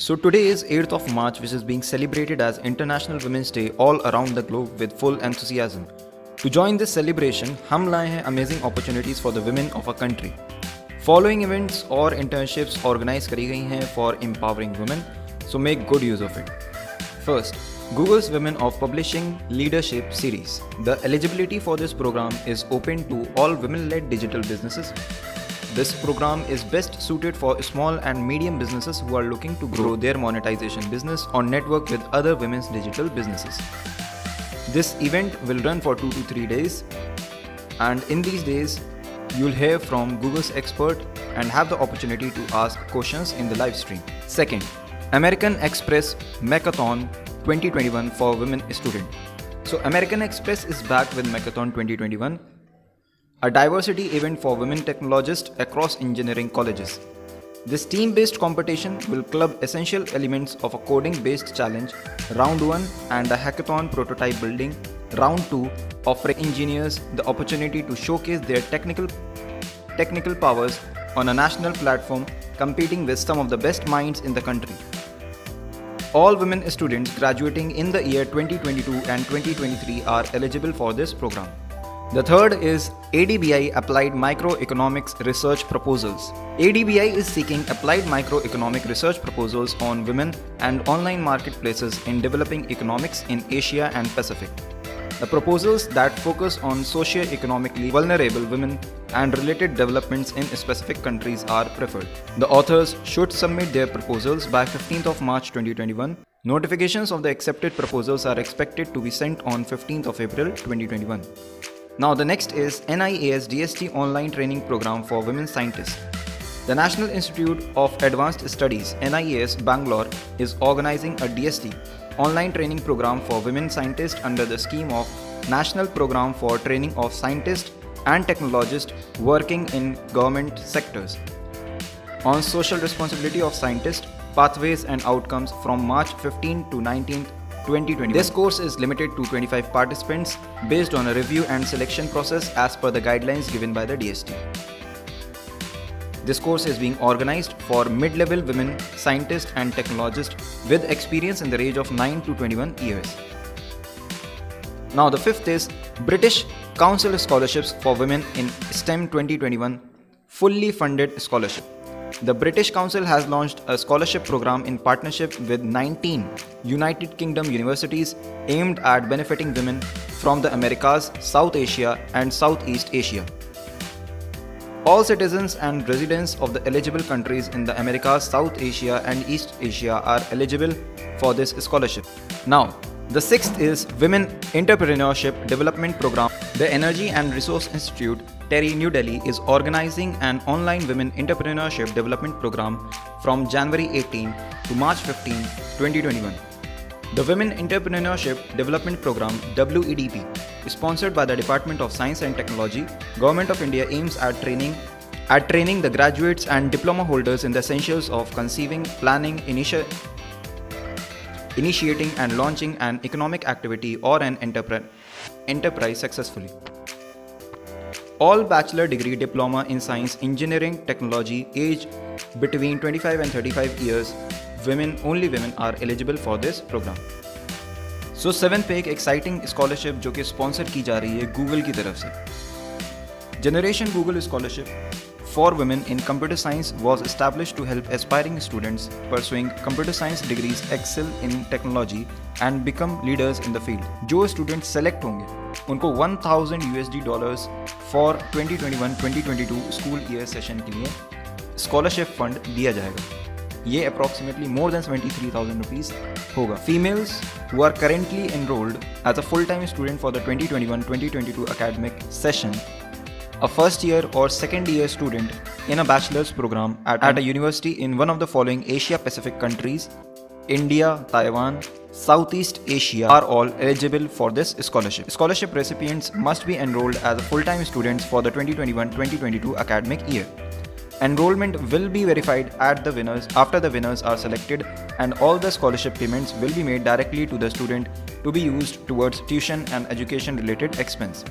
So today is 8th of March which is being celebrated as International Women's Day all around the globe with full enthusiasm. To join this celebration, हम लाए हैं amazing opportunities for the women of our country. Following events और internships organize करी गई हैं for empowering women, so make good use of it. First, Google's Women of Publishing Leadership Series. The eligibility for this program is open to all women-led digital businesses. this program is best suited for small and medium businesses who are looking to grow their monetization business or network with other women's digital businesses. This event will run for 2 to 3 days and in these days you'll hear from Google's expert and have the opportunity to ask questions in the live stream. Second, American Express Makeathon 2021 for women student. So American Express is back with Makeathon 2021 a diversity event for women technologists across engineering colleges. This team based competition will club essential elements of a coding based challenge, round 1, and a hackathon prototype building, round 2, offering engineers the opportunity to showcase their technical, technical powers on a national platform, competing with some of the best minds in the country. All women students graduating in the year 2022 and 2023 are eligible for this program. The third is ADBI Applied Microeconomics Research Proposals. ADBI is seeking applied microeconomic research proposals on women and online marketplaces in developing economics in Asia and Pacific. The proposals that focus on socio-economically vulnerable women and related developments in specific countries are preferred. The authors should submit their proposals by 15th of March 2021. Notifications of the accepted proposals are expected to be sent on 15th of April 2021. Now the next is NIAS DST online training program for women scientists. The National Institute of Advanced Studies NIAS Bangalore is organizing a DST online training program for women scientists under the scheme of National Program for Training of Scientists and Technologists working in government sectors on social responsibility of scientists, pathways and outcomes from March 15 to 19 2020. This course is limited to 25 participants based on a review and selection process as per the guidelines given by the DST. This course is being organized for mid-level women scientists and technologists with experience in the range of 9 to 21 years. Now the fifth is British Council Scholarships for Women in STEM 2021 fully funded scholarship. The British Council has launched a scholarship program in partnership with 19 United Kingdom universities aimed at benefiting women from the Americas, South Asia, and Southeast Asia. All citizens and residents of the eligible countries in the Americas, South Asia, and East Asia are eligible for this scholarship. Now, the sixth is Women Entrepreneurship Development Program. The Energy and Resource Institute, TERI New Delhi, is organizing an online Women Entrepreneurship Development Program from January 18 to March 15, 2021. The Women Entrepreneurship Development Program WEDP is sponsored by the Department of Science and Technology. Government of India aims at training at training the graduates and diploma holders in the essentials of conceiving, planning, initial initiating and launching an economic activity or an enterprise successfully. All bachelor degree diploma in science, engineering, technology, age between 25 and 35 years, women only women are eligible for this program. So seven पे एक exciting scholarship जो कि sponsor की जा रही है Google की तरफ़ से generation Google scholarship for women in computer science was established to help aspiring students pursuing computer science degrees excel in technology and become leaders in the field. जो students select होंगे उनको 1000 USD dollars for 2021-2022 school year session के लिए scholarship fund दिया जाएगा ये approximately more than seventy three thousand rupees होगा females who are currently enrolled as a full time student for the 2021-2022 academic session a first year or second year student in a bachelor's program at, at a university in one of the following Asia Pacific countries India, Taiwan, Southeast Asia are all eligible for this scholarship. Scholarship recipients must be enrolled as full-time students for the 2021-2022 academic year. Enrollment will be verified at the winners after the winners are selected and all the scholarship payments will be made directly to the student to be used towards tuition and education related expense.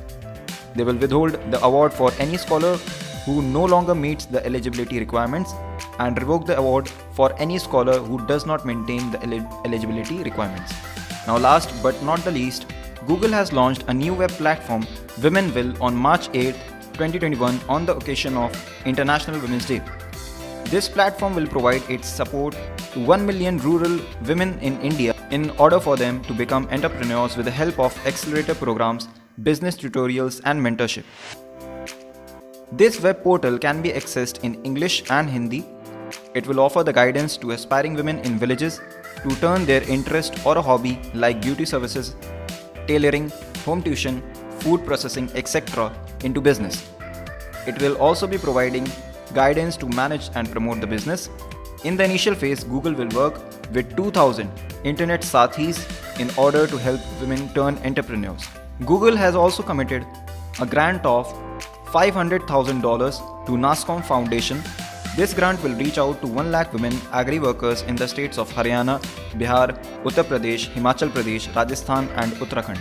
They will withhold the award for any scholar who no longer meets the eligibility requirements and revoke the award for any scholar who does not maintain the eligibility requirements. Now, last but not the least, Google has launched a new web platform, Women Will, on March 8, 2021, on the occasion of International Women's Day. This platform will provide its support to 1 million rural women in India in order for them to become entrepreneurs with the help of accelerator programs, business tutorials, and mentorship. This web portal can be accessed in English and Hindi. It will offer the guidance to aspiring women in villages to turn their interest or a hobby like beauty services, tailoring, home tuition, food processing, etc. into business. It will also be providing guidance to manage and promote the business. In the initial phase, Google will work with 2000 internet sathis in order to help women turn entrepreneurs. Google has also committed a grant of $500,000 to NASSCOM Foundation. This grant will reach out to 1 lakh women agri workers in the states of Haryana, Bihar, Uttar Pradesh, Himachal Pradesh, Rajasthan, and Uttarakhand.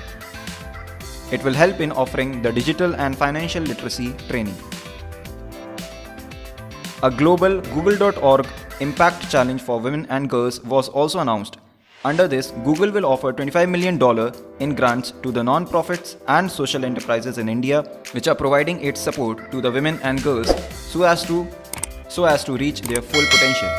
It will help in offering the digital and financial literacy training. A global Google.org Impact Challenge for Women and Girls was also announced. Under this, Google will offer $25 million in grants to the non-profits and social enterprises in India which are providing its support to the women and girls so as to so as to reach their full potential.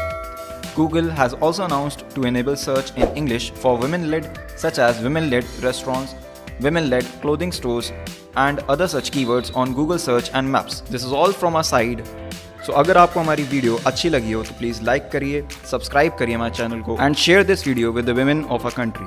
Google has also announced to enable search in English for women-led such as women-led restaurants, women-led clothing stores and other such keywords on Google search and maps. This is all from our side. So अगर आपको हमारी video अच्छी लगी हो तो please like करिए subscribe करिए हमारे चैनल को and share this video with the women of a country